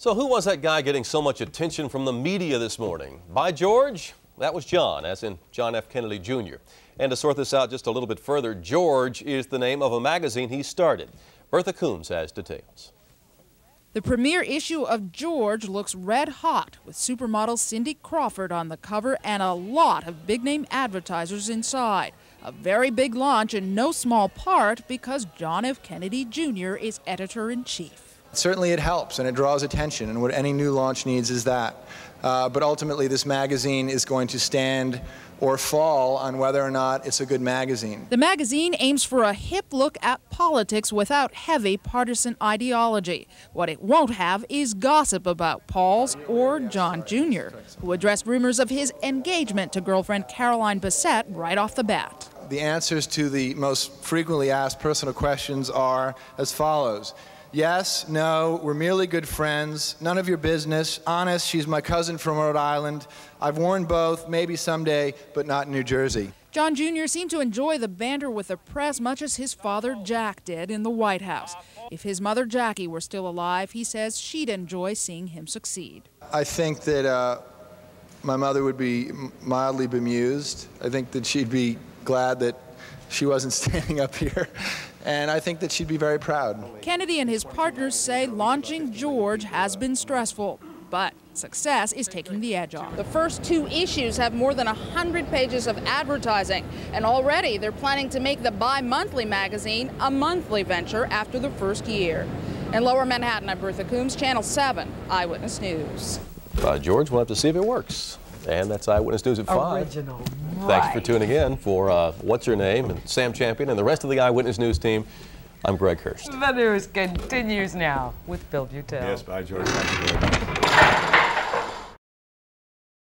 So who was that guy getting so much attention from the media this morning? By George? That was John, as in John F. Kennedy Jr. And to sort this out just a little bit further, George is the name of a magazine he started. Bertha Coombs has details. The premiere issue of George looks red hot, with supermodel Cindy Crawford on the cover and a lot of big name advertisers inside. A very big launch in no small part because John F. Kennedy Jr. is editor in chief. Certainly it helps and it draws attention, and what any new launch needs is that. Uh, but ultimately, this magazine is going to stand or fall on whether or not it's a good magazine. The magazine aims for a hip look at politics without heavy partisan ideology. What it won't have is gossip about Paul's or John Jr., who addressed rumors of his engagement to girlfriend Carolyn Bessette right off the bat. The answers to the most frequently asked personal questions are as follows. Yes, no, we're merely good friends. None of your business. Honest, she's my cousin from Rhode Island. I've worn both, maybe someday, but not in New Jersey. John Jr. seemed to enjoy the banter with the press much as his father Jack did in the White House. If his mother Jackie were still alive, he says she'd enjoy seeing him succeed. I think that uh, my mother would be mildly bemused. I think that she'd be glad that she wasn't standing up here and I think that she'd be very proud. Kennedy and his partners say launching George has been stressful, but success is taking the edge off. The first two issues have more than 100 pages of advertising, and already they're planning to make the bi monthly magazine a monthly venture after the first year. In Lower Manhattan, I'm Bertha Coombs, Channel 7 Eyewitness News. Uh, George, we'll have to see if it works. And that's Eyewitness News at 5. Original. Thanks for tuning in for uh, What's Your Name and Sam Champion and the rest of the Eyewitness News team. I'm Greg Hurst. The news continues now with Bill Beutel. Yes, bye, George. Thank you, George.